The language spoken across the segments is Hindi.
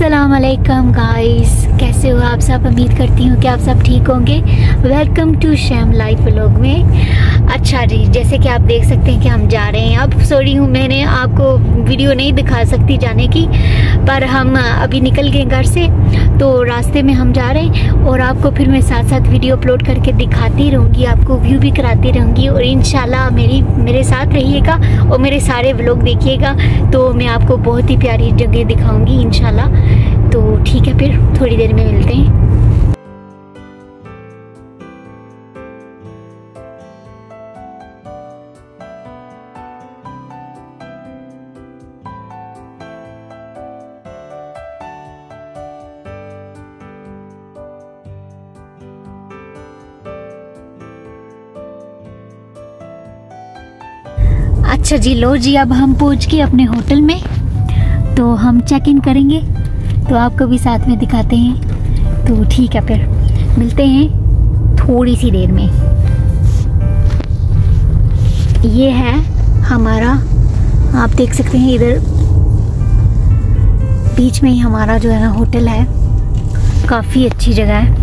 अस्सलाम वालेकुम गाइस कैसे हो आप सब? उम्मीद करती हूँ कि आप सब ठीक होंगे। Welcome to Sham life vlog में। अच्छा जी, जैसे कि आप देख सकते हैं कि हम जा रहे हैं। अब सॉरी हूँ, मैंने आपको वीडियो नहीं दिखा सकती जाने की, पर हम अभी निकल गए घर से तो रास्ते में हम जा रहे हैं और आपको फिर मैं साथ साथ वीडियो अपलोड करके दिखाती रहूँगी, आपको व्यू भी कराती रहूँगी और इन मेरी, मेरे साथ रहिएगा और मेरे सारे व्लॉग देखिएगा तो मैं आपको बहुत ही प्यारी जगह दिखाऊँगी इन तो ठीक है फिर, थोड़ी देर में मिलते हैं। अच्छा जी, लो जी, अब हम पहुँच गए अपने होटल में। तो हम चेक इन करेंगे। तो आपको भी साथ में दिखाते हैं। तो ठीक है, फिर मिलते हैं थोड़ी सी देर में। ये है हमारा, आप देख सकते हैं इधर। बीच में ही हमारा जो है ना होटल है। काफ़ी अच्छी जगह है।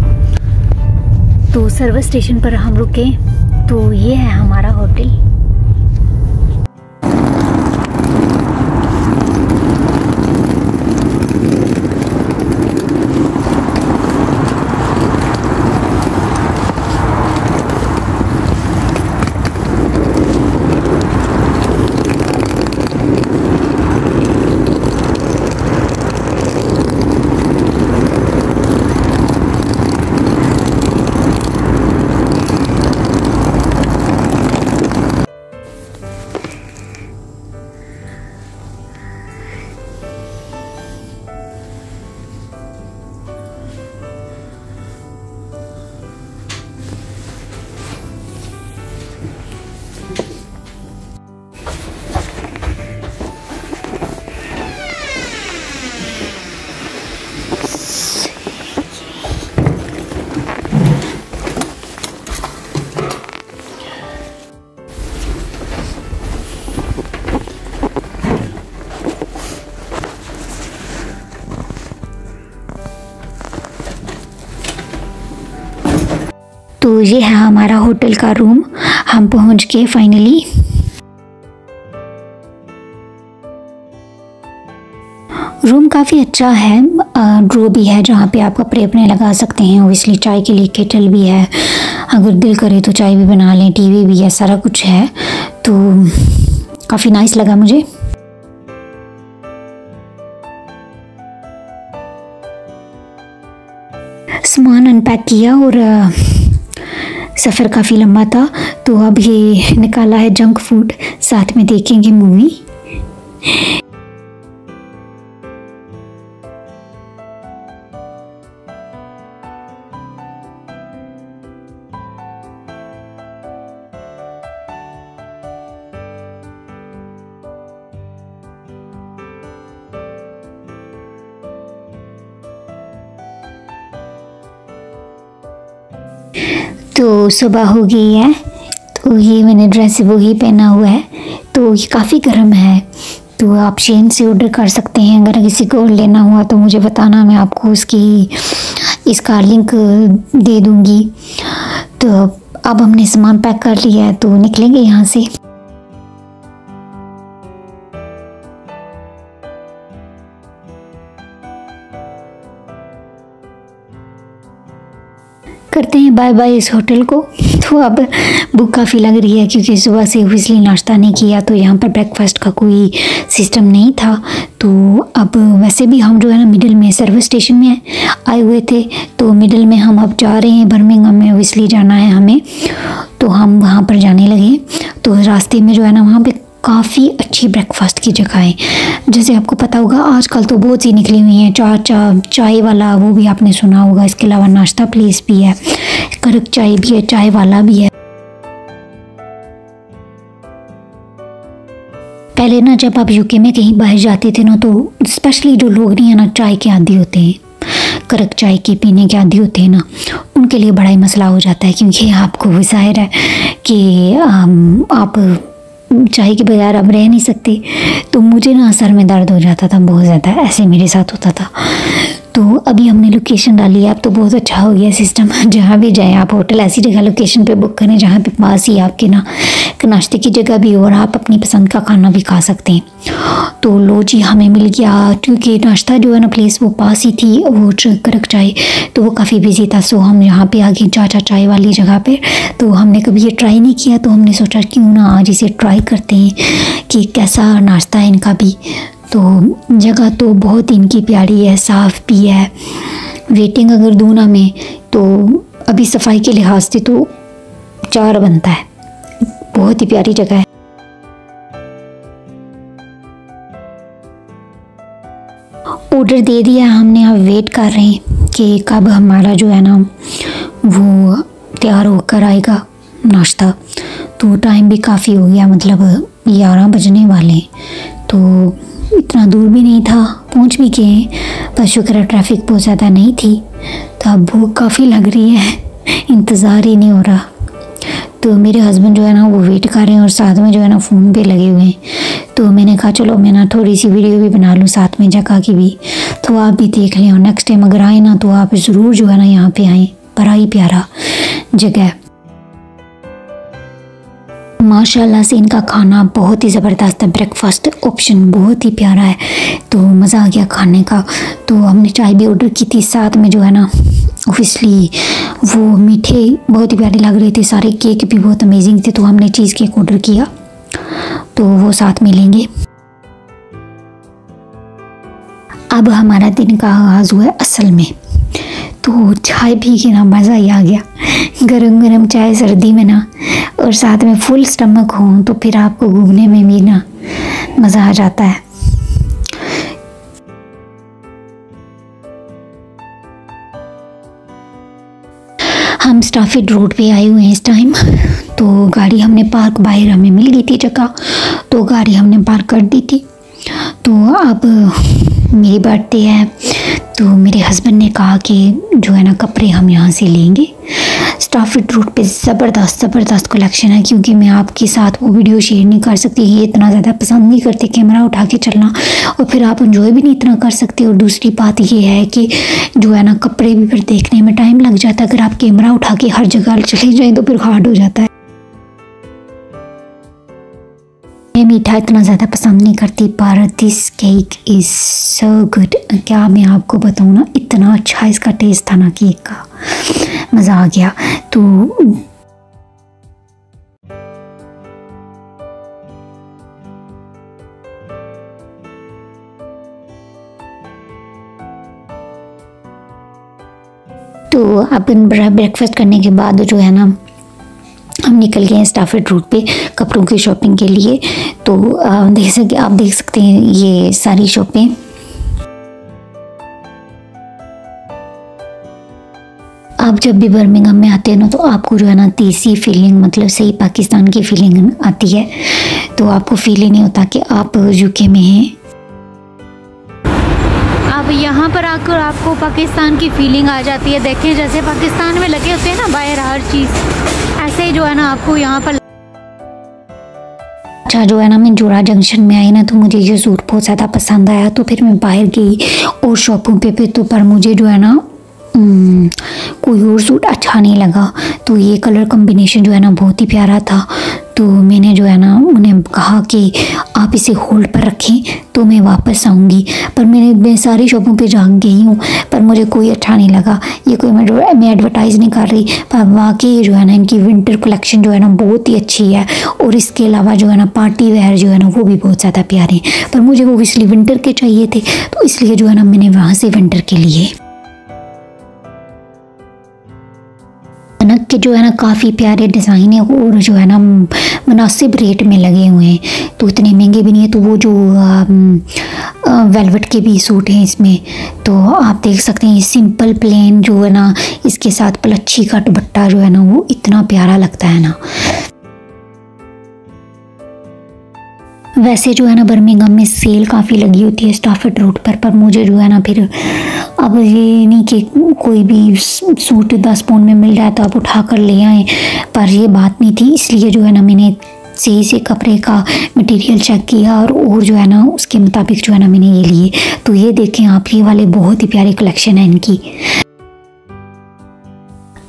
तो सर्विस स्टेशन पर हम रुके। तो ये है हमारा होटल। तो ये है हमारा होटल का रूम। हम पहुँच गए फाइनली रूम काफ़ी अच्छा है। ड्रो भी है जहाँ पे आप कपड़े अपने लगा सकते हैं। ओबियसली चाय के लिए केटल भी है। अगर दिल करे तो चाय भी बना लें टीवी भी है, सारा कुछ है। तो काफ़ी नाइस लगा मुझे। सामान अनपैक किया और सफ़र काफ़ी लंबा था तो अब ये निकाला है जंक फ़ूड साथ में देखेंगे मूवी सुबह हो गई है तो ये मैंने ड्रेस वो ही पहना हुआ है तो ये काफ़ी गर्म है। तो आप शेन से ऑर्डर कर सकते हैं, अगर किसी को लेना हुआ तो मुझे बताना, मैं आपको उसकी, इसका लिंक दे दूँगी। तो अब हमने सामान पैक कर लिया है तो निकलेंगे यहाँ से। बाय बाय इस होटल को। तो अब भूख काफ़ी लग रही है क्योंकि सुबह से ओबियसली नाश्ता नहीं किया तो यहाँ पर ब्रेकफास्ट का कोई सिस्टम नहीं था। तो अब वैसे भी हम जो है ना मिडिल में सर्विस स्टेशन में आए हुए थे तो मिडिल में हम अब जा रहे हैं। बर्मिंगम में ओबियसली जाना है हमें तो हम वहाँ पर जाने लगे। तो रास्ते में जो है ना वहाँ पर काफ़ी अच्छी ब्रेकफास्ट की जगह है। जैसे आपको पता होगा, आजकल तो बहुत सी निकली हुई हैं। चा चा चाय वाला वो भी आपने सुना होगा, इसके अलावा नाश्ता प्लेस भी है। करक चाय भी है चाय वाला भी है। पहले ना जब आप यूके में कहीं बाहर जाते थे ना तो स्पेशली जो लोग नहीं है ना, चाय के आदि होते हैं करक चाय के पीने के आदि होते हैं ना, उनके लिए बड़ा ही मसला हो जाता है, क्योंकि आपको ज़ाहिर है कि आप चाय के बगैर अब रह नहीं सकते। तो मुझे ना सर में दर्द हो जाता था, बहुत ज़्यादा, ऐसे मेरे साथ होता था। तो अभी हमने लोकेशन डाली है। अब तो बहुत अच्छा हो गया सिस्टम जहाँ भी जाएँ, आप होटल ऐसी जगह लोकेशन पे बुक करें जहाँ पे पास ही आपके ना नाश्ते की जगह भी हो और आप अपनी पसंद का खाना भी खा सकते हैं। तो लो जी, हमें मिल गया। क्योंकि नाश्ता जो है ना प्लेस वो पास ही थी, वो करक चाय तो वो काफ़ी बिज़ी था। सो हम यहाँ पे आ गए चाचा चाय वाली जगह पे तो हमने कभी ये ट्राई नहीं किया। तो हमने सोचा, क्यों ना आज इसे ट्राई करते हैं कि कैसा नाश्ता है इनका भी? तो जगह तो बहुत इनकी प्यारी है, साफ़ भी है। वेटिंग अगर दूँ ना में तो अभी सफ़ाई के लिहाज से तो चार बनता है। बहुत ही प्यारी जगह है। ऑर्डर दे दिया हमने, अब वेट कर रहे हैं कि कब हमारा जो है ना, वो तैयार होकर आएगा नाश्ता। तो टाइम भी काफ़ी हो गया मतलब ग्यारह बजने वाले तो इतना दूर भी नहीं था पहुँच भी गए पर शुक्र है ट्रैफ़िक बहुत ज़्यादा नहीं थी। तो अब भूख काफ़ी लग रही है। इंतज़ार ही नहीं हो रहा। तो मेरे हस्बैंड जो है ना, वो वेट कर रहे हैं और साथ में जो है ना फ़ोन पे लगे हुए हैं। तो मैंने कहा, चलो, मैं ना थोड़ी सी वीडियो भी बना लूँ साथ में जगह की भी। तो आप भी देख लें और नेक्स्ट टाइम अगर आए ना तो आप ज़रूर जो है ना, यहाँ पे आएँ। बड़ा ही प्यारा जगह माशाल्लाह से इनका खाना बहुत ही ज़बरदस्त है। ब्रेकफास्ट ऑप्शन बहुत ही प्यारा है। तो मज़ा आ गया खाने का। तो हमने चाय भी ऑर्डर की थी साथ में जो है ना। ऑब्वियसली वो मीठे बहुत ही प्यारे लग रहे थे। सारे केक भी बहुत अमेजिंग थे। तो हमने चीज़ केक ऑर्डर किया। तो वो साथ में लेंगे। अब हमारा दिन का आगाज़ हुआ है असल में। तो चाय पी के ना मज़ा ही आ गया। गरम गरम चाय सर्दी में ना। और साथ में फुल स्टमक हो तो फिर आपको घूमने में भी ना मज़ा आ जाता है। हम स्टाफिड रोड पे आए हुए हैं इस टाइम तो गाड़ी हमने पार्क बाहर हमें मिल गई थी जगह तो गाड़ी हमने पार्क कर दी थी। तो अब मेरी बर्थडे है तो मेरे हस्बैंड ने कहा कि जो है ना कपड़े हम यहाँ से लेंगे स्टाफिट रूट पे ज़बरदस्त ज़बरदस्त कलेक्शन है, क्योंकि मैं आपके साथ वो वीडियो शेयर नहीं कर सकती, ये इतना ज़्यादा पसंद नहीं करते कैमरा उठा के चलना, और फिर आप इन्जॉय भी नहीं इतना कर सकते, और दूसरी बात ये है कि जो है ना, कपड़े भी फिर देखने में टाइम लग जाता है, अगर आप कैमरा उठा के हर जगह चले जाएँ तो फिर हार्ड हो जाता है। मीठा इतना ज़्यादा पसंद नहीं करती, पर this cake is so good क्या मैं आपको बताऊँ ना, इतना अच्छा इसका टेस्ट था ना केक का। मज़ा आ गया। तो तो अपन ब्रेकफास्ट करने के बाद जो है ना हम निकल गए हैं स्टाफेड रूट पे कपड़ों की शॉपिंग के लिए। तो देख सके, आप देख सकते हैं ये सारी शॉपें आप जब भी बर्मिंगम में आते हैं ना तो आपको जो है ना देसी फीलिंग मतलब सही पाकिस्तान की फीलिंग आती है। तो आपको फील ही नहीं होता कि आप यूके में हैं। अब यहाँ पर आकर आपको पाकिस्तान की फीलिंग आ जाती है। देखें, जैसे पाकिस्तान में लगे होते हैं ना, बाहर हर चीज़। ऐसे ही जो है ना आपको यहाँ पर अच्छा जो है ना मैं जोड़ा जंक्शन में आई ना तो मुझे ये सूट बहुत ज़्यादा पसंद आया तो फिर मैं बाहर गई और शॉपों पे फिर तो पर मुझे जो है ना कोई और सूट अच्छा नहीं लगा। तो ये कलर कॉम्बिनेशन जो है ना बहुत ही प्यारा था। तो मैंने जो है ना उन्हें कहा कि आप इसे होल्ड पर रखें तो मैं वापस आऊँगी। पर मैंने मैं सारी शॉपों पे जा गई हूँ, पर मुझे कोई अच्छा नहीं लगा। ये कोई मैं मैं एडवर्टाइज़ नहीं कर रही। पर वाकई जो है ना, इनकी विंटर कलेक्शन जो है ना, बहुत ही अच्छी है। और इसके अलावा जो है ना पार्टी वेयर जो है ना, वो भी बहुत ज़्यादा प्यारे हैं। पर मुझे वो इसलिए विंटर के चाहिए थे तो इसलिए जो है ना, मैंने वहाँ से विंटर के लिए कनक के जो है ना काफ़ी प्यारे डिज़ाइन है और जो है ना मुनासिब रेट में लगे हुए हैं। तो इतने महँगे भी नहीं है तो वो जो वेलवेट के भी सूट हैं इसमें तो आप देख सकते हैं सिंपल, प्लेन जो है ना, इसके साथ पलच्छी का दुपट्टा जो है ना, वो इतना प्यारा लगता है ना। वैसे जो है ना बर्मिंगम में सेल काफ़ी लगी होती है स्टाफेड रूट पर पर मुझे जो है ना फिर अब ये नहीं कि कोई भी सूट दस पौन में मिल जाए तो आप उठा कर ले आए, पर ये बात नहीं थी, इसलिए जो है ना मैंने सही से कपड़े का मटेरियल चेक किया और और जो है ना उसके मुताबिक जो है ना मैंने ये लिए। तो ये देखें आप, ये वाले बहुत ही प्यारे कलेक्शन है इनकी।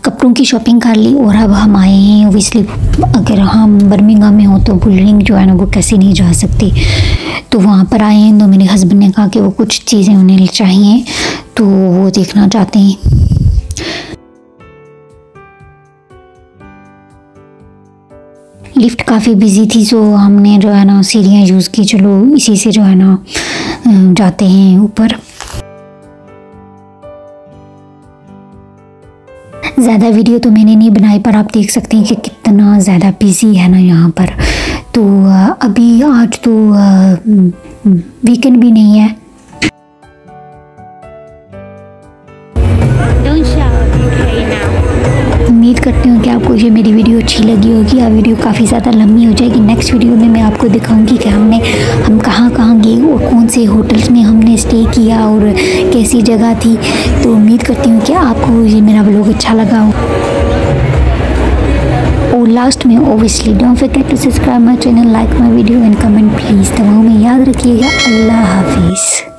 कपड़ों की शॉपिंग कर ली और अब हम आए हैं ओबियसली अगर हम बर्मिंगा में हो तो बुलरिंग जो है ना वो कैसे नहीं जा सकती। तो वहाँ पर आए हैं तो मेरे हस्बैंड ने कहा कि वो कुछ चीज़ें उन्हें चाहिए तो वो देखना चाहते हैं। लिफ्ट काफ़ी बिज़ी थी सो हमने जो है ना सीढ़ियाँ यूज़ की, चलो इसी से जो है ना जाते हैं ऊपर। ज़्यादा वीडियो तो मैंने नहीं बनाई, पर आप देख सकते हैं कि कितना ज़्यादा बिज़ी है ना यहाँ पर। तो अभी आज तो वीकेंड भी नहीं है। ये मेरी वीडियो अच्छी लगी होगी और वीडियो काफ़ी ज़्यादा लंबी हो जाएगी। नेक्स्ट वीडियो में मैं आपको दिखाऊँगी कि हमने, हम कहाँ कहाँ गए और कौन से होटल्स में हमने स्टे किया और कैसी जगह थी। तो उम्मीद करती हूँ कि आपको ये मेरा ब्लॉग अच्छा लगा हो। और लास्ट में obviously don't forget to subscribe my channel like my video and comment please तमाम में याद रखिएगा। अल्लाह हाफिज़।